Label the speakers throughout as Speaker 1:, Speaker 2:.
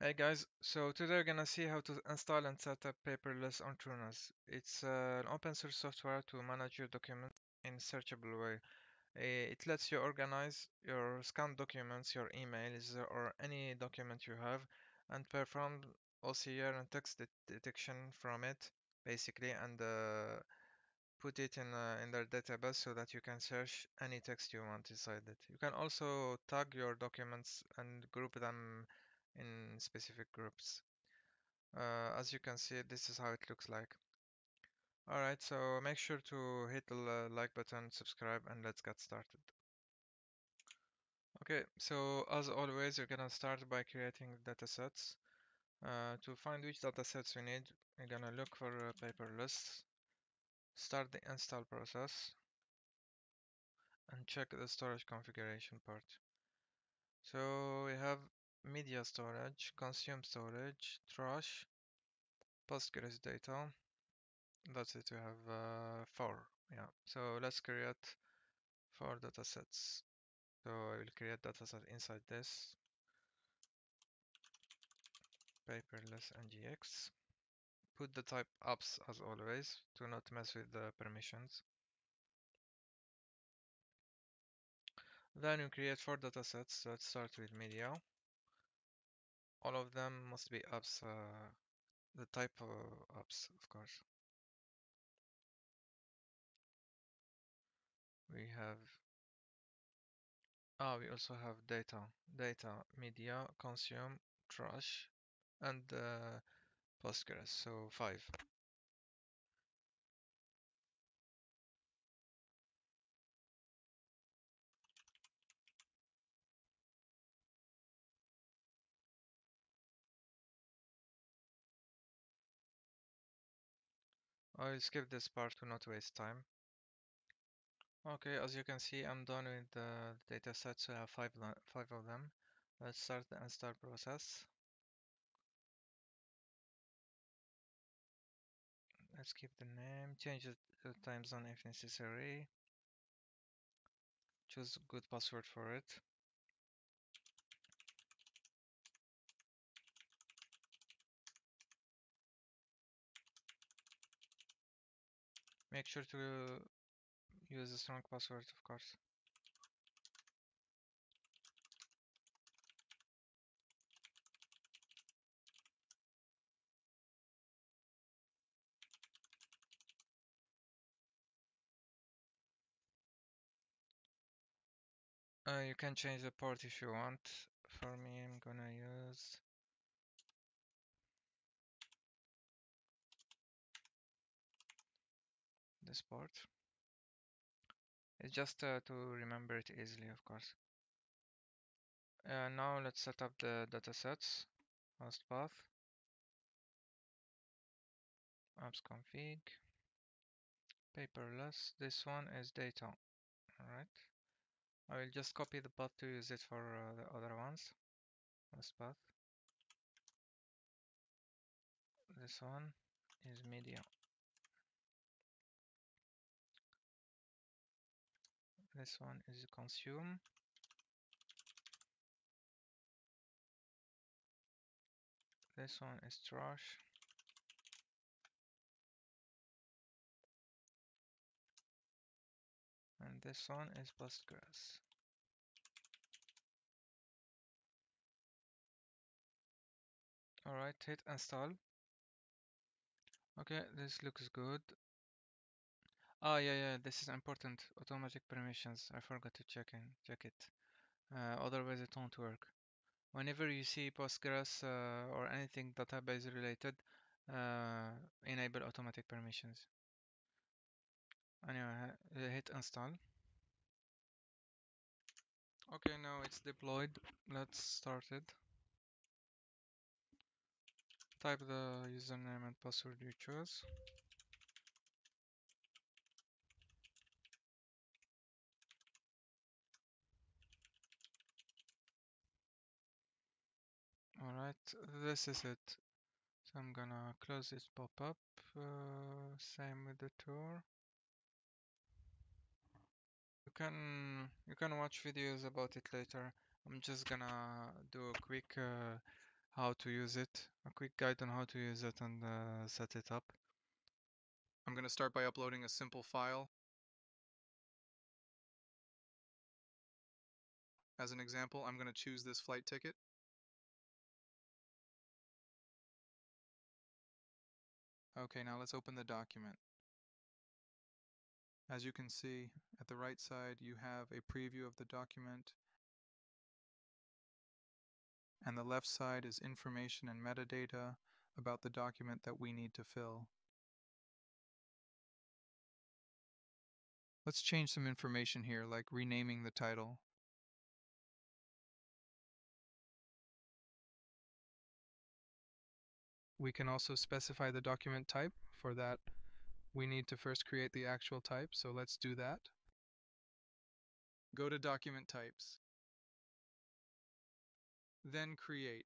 Speaker 1: Hey guys, so today we're gonna see how to install and set up Paperless on TrueNAS. It's uh, an open source software to manage your documents in searchable way. Uh, It lets you organize your scanned documents, your emails, or any document you have, and perform OCR and text det detection from it, basically, and uh, put it in uh, in their database so that you can search any text you want inside it. You can also tag your documents and group them in specific groups. Uh, as you can see, this is how it looks like. Alright, so make sure to hit the like button, subscribe, and let's get started. Okay, so as always, you're gonna start by creating datasets. Uh, to find which datasets we need, we're gonna look for a paperless, start the install process, and check the storage configuration part. So we have media storage, consume storage, trash, Postgres data. That's it, we have uh, four. Yeah, so let's create four datasets. So I will create dataset inside this paperless ngx. Put the type apps as always to not mess with the permissions. Then you create four datasets. Let's start with media. All of them must be apps, uh, the type of apps, of course. We have, ah, we also have data, data, media, consume, trash, and uh, Postgres, so five. I'll skip this part to not waste time. Okay, as you can see, I'm done with the data sets. I have five, five of them. Let's start the install process. Let's keep the name, change the time zone if necessary. Choose a good password for it. Make sure to use a strong password, of course. Uh, you can change the port if you want. For me, I'm gonna use this part. It's just uh, to remember it easily, of course. Uh, now let's set up the datasets. Host path. Apps config. Paperless. This one is data. Alright. I will just copy the path to use it for uh, the other ones. This path. This one is media. This one is consume. This one is trash. And this one is Postgres. Alright, hit install. Okay, this looks good. Oh yeah, yeah, this is important. Automatic permissions. I forgot to check in, check it. Uh, otherwise it won't work. Whenever you see Postgres uh, or anything database related, uh, enable automatic permissions. Anyway, hit install. Okay, now it's deployed. Let's start it. Type the username and password you choose. Alright, this is it. So I'm gonna close this pop-up. Uh, same with the tour. You can you can watch videos about it later. I'm just gonna do a quick uh, how to use it, a quick guide on how to use it and uh, set it up.
Speaker 2: I'm to start by uploading a simple file. As an example, I'm to choose this flight ticket. Okay, now let's open the document. As you can see, at the right side you have a preview of the document and the left side is information and metadata about the document that we need to fill. Let's change some information here, like renaming the title. We can also specify the document type. For that, we need to first create the actual type, so let's do that. Go to Document Types. Then Create.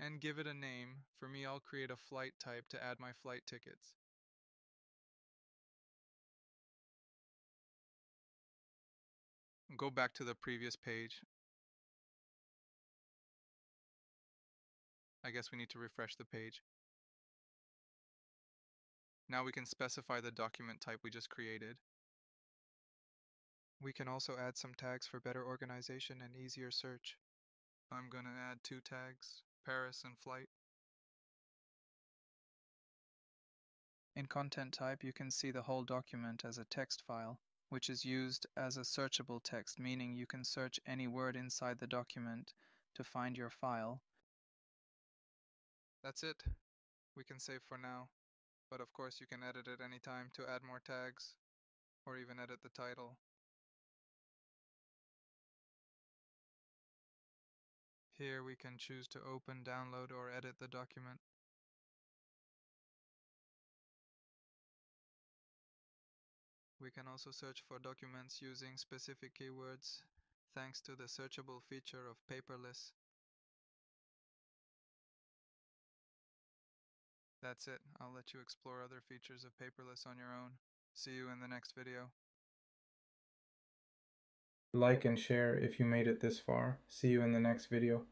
Speaker 2: And give it a name. For me, I'll create a flight type to add my flight tickets. Go back to the previous page I guess we need to refresh the page. Now we can specify the document type we just created. We can also add some tags for better organization and easier search. I'm going to add two tags, Paris and flight. In content type, you can see the whole document as a text file, which is used as a searchable text, meaning you can search any word inside the document to find your file that's it. We can save for now, but of course you can edit it anytime to add more tags, or even edit the title. Here we can choose to open, download, or edit the document. We can also search for documents using specific keywords thanks to the searchable feature of Paperless. That's it. I'll let you explore other features of Paperless on your own. See you in the next video.
Speaker 3: Like and share if you made it this far. See you in the next video.